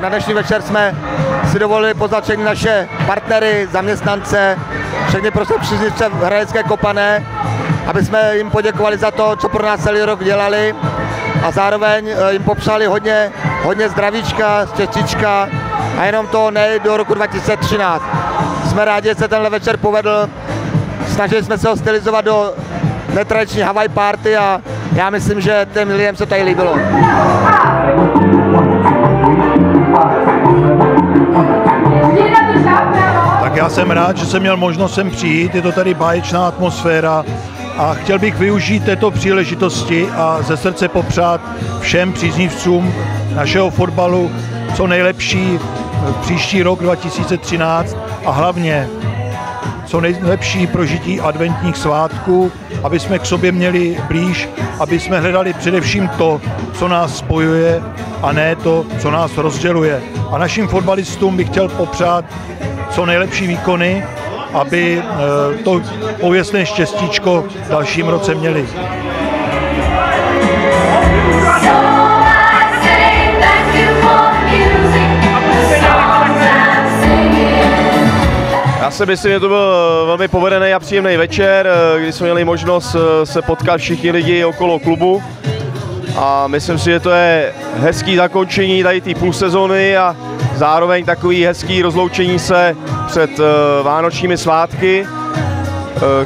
na dnešní večer jsme si dovolili pozvat všechny naše partnery, zaměstnance, všechny prostě příznivce v Hradecké Kopané, aby jsme jim poděkovali za to, co pro nás celý rok dělali a zároveň eh, jim popřáli hodně, hodně zdravíčka, štěstíčka a jenom to ne do roku 2013. Jsme rádi, že se tenhle večer povedl. Snažili jsme se ho stylizovat do netradiční Hawaii party a já myslím, že těm lidem se tady líbilo. Já jsem rád, že jsem měl možnost sem přijít, je to tady báječná atmosféra a chtěl bych využít této příležitosti a ze srdce popřát všem příznivcům našeho fotbalu co nejlepší příští rok 2013 a hlavně co nejlepší prožití adventních svátků, aby jsme k sobě měli blíž, aby jsme hledali především to, co nás spojuje a ne to, co nás rozděluje. A našim fotbalistům bych chtěl popřát co nejlepší výkony, aby eh, to pověstné štěstíčko v dalším roce měli. Já si myslím, že to byl velmi povedený a příjemný večer, kdy jsme měli možnost se potkat všichni lidi okolo klubu. A myslím si, že to je hezký zakončení tady té půl sezony a zároveň takový hezký rozloučení se před vánočními svátky,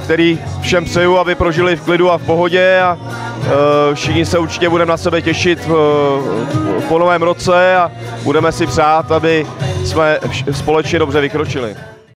který všem přeju, aby prožili v klidu a v pohodě a všichni se určitě budeme na sebe těšit po novém roce a budeme si přát, aby jsme společně dobře vykročili.